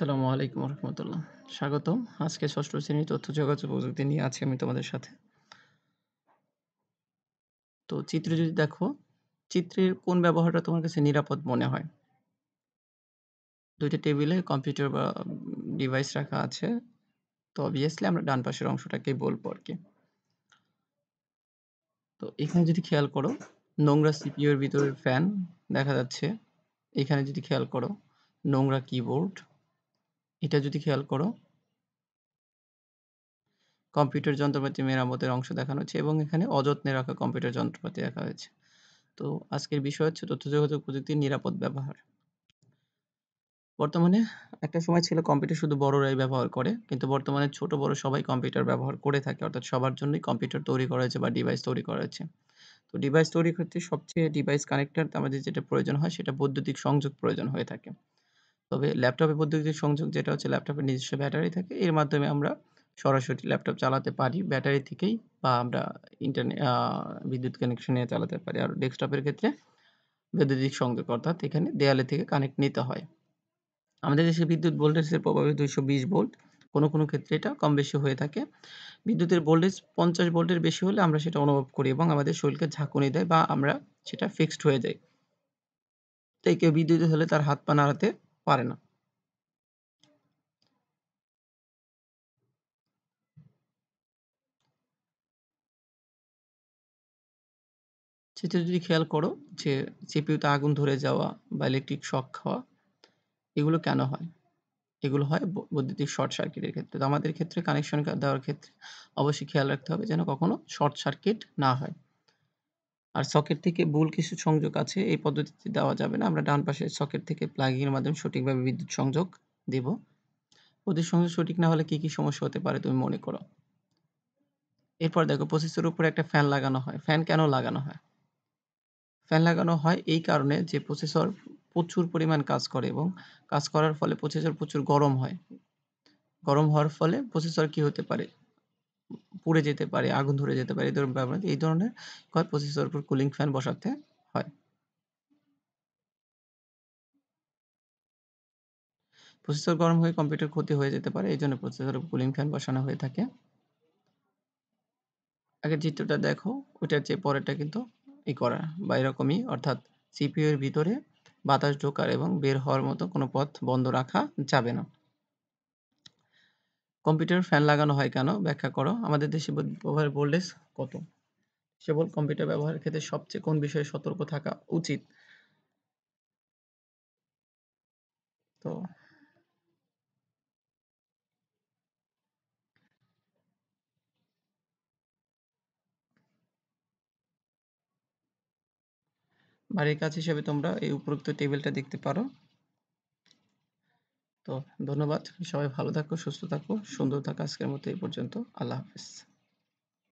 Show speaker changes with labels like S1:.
S1: আসসালামু আলাইকুম রহমতুল্লাহ। স্বাগতম। আজকে ষষ্ঠ শ্রেণির তথ্য যোগাযোগ প্রযুক্তি নিয়ে আছি আমি তোমাদের সাথে। তো চিত্র যদি দেখো, চিত্রের কোন ব্যবহারটা তোমার কাছে নিরাপদ মনে হয়? দুইটা টেবিলে কম্পিউটার বা ডিভাইস রাখা আছে। তো অবভিয়াসলি আমরা ডান পাশের অংশটাকেই বলব আর কি। তো এখানে যদি খেয়াল করো, নোংরা সিপিইউর ভিতরের ফ্যান দেখা যাচ্ছে। এখানে যদি খেয়াল করো, নোংরা কিবোর্ড এটা যদি খেয়াল করো। কম্পিউটার যন্ত্রপাতি মেরামতের অংশ দেখানো হচ্ছে এবং এখানে অযত্নে রাখা কম্পিউটার যন্ত্রপাতি রাখা হয়েছে। তো আজকের বিষয় হচ্ছে তথ্য যোগাযোগ প্রযুক্তির নিরাপদ ব্যবহার। বর্তমানে একটা সময় ছিল কম্পিউটার শুধু বড়রাই ব্যবহার করে, কিন্তু বর্তমানে ছোট বড় সবাই কম্পিউটার ব্যবহার করে থাকে, অর্থাৎ সবার জন্যই কম্পিউটার তৈরি করা হয়েছে বা ডিভাইস তৈরি করা হয়েছে। তো ডিভাইস তৈরি করতে সবচেয়ে ডিভাইস কানেক্টর আমাদের যেটা প্রয়োজন হয় সেটা বৈদ্যুতিক সংযোগ প্রয়োজন হয়ে থাকে। তবে ল্যাপটপে বৈদ্যুতিক সংযোগ যেটা হচ্ছে ল্যাপটপের নিজস্ব ব্যাটারি থাকে, এর মাধ্যমে আমরা সরাসরি ল্যাপটপ চালাতে পারি, ব্যাটারি থেকেই বা আমরা ইন্টারনেট বিদ্যুৎ কানেকশন নিয়ে চালাতে পারি। আর ডেস্কটপের ক্ষেত্রে বৈদ্যুতিক সংযোগ অর্থাৎ এখানে দেয়ালে থেকে কানেক্ট নিতে হয়। আমাদের দেশে বিদ্যুৎ ভোল্টেজের প্রভাবে দুইশো বিশ ভোল্ট কোনো কোনো ক্ষেত্রে এটা কম বেশি হয়ে থাকে। বিদ্যুতের ভোল্টেজ পঞ্চাশ ভোল্টের বেশি হলে আমরা সেটা অনুভব করি এবং আমাদের শরীরকে ঝাঁকুনি দেয় বা আমরা সেটা ফিক্সড হয়ে যাই। তাই কেউ বিদ্যুৎ হলে তার হাত পা নাড়াতে পারে না। সেটা যদি খেয়াল করো যে সিপিইউতে আগুন ধরে যাওয়া বা ইলেকট্রিক শক খাওয়া, এগুলো কেন হয়? এগুলো হয় বৈদ্যুতিক শর্ট সার্কিটের ক্ষেত্রে। তো আমাদের ক্ষেত্রে কানেকশন দেওয়ার ক্ষেত্রে অবশ্যই খেয়াল রাখতে হবে যেন কখনো শর্ট সার্কিট না হয়। আর সকেট থেকে ভুল কিছু সংযোগ আছে, এই পদ্ধতিতে দেওয়া যাবে না। আমরা ডান পাশের সকেট থেকে প্লাগিংয়ের মাধ্যমে সঠিকভাবে বিদ্যুৎ সংযোগ দেব। প্রতি সংযোগ সঠিক না হলে কি কি সমস্যা হতে পারে তুমি মনে করো? এরপর দেখো প্রসেসরের উপরে একটা ফ্যান লাগানো হয়। ফ্যান কেন লাগানো হয়? ফ্যান লাগানো হয় এই কারণে যে প্রসেসর প্রচুর পরিমাণ কাজ করে এবং কাজ করার ফলে প্রসেসর প্রচুর গরম হয়। গরম হওয়ার ফলে প্রসেসর কি হতে পারে? পুড়ে যেতে পারে, আগুন ধরে যেতে পারে, এই ধরনের ব্যাপার এই ধরনের প্রসেসর উপর কুলিং ফ্যান বসাতে হয়। প্রসেসর গরম হয়ে কম্পিউটার ক্ষতি হয়ে যেতে পারে এই জন্য প্রসেসর কুলিং ফ্যান বসানো হয়ে থাকে। আগের চিত্রটা দেখো, ওইটার চেয়ে পরেরটা কিন্তু ই করা বা এরকমই, অর্থাৎ সিপিইউ এর ভিতরে বাতাস ঢোকার এবং বের হওয়ার মতো কোনো পথ বন্ধ রাখা যাবে না। কম্পিউটার ফ্যান লাগানো হয় কেন? ব্যাখ্যা করো। আমাদের দেশে ব্যবহারের ভোল্টেজ কত? কেবল কম্পিউটার ব্যবহারের ক্ষেত্রে সবচেয়ে কোন বিষয়ে সতর্ক থাকা উচিত? তো বাড়ির কাজ হিসেবে তোমরা এই উপরোক্ত টেবিলটা দেখতে পারো। তো ধন্যবাদ। সবাই ভালো থাকো, সুস্থ থাকো, সুন্দর থাকো আজকের মতো এই পর্যন্ত। আল্লাহ হাফিজ।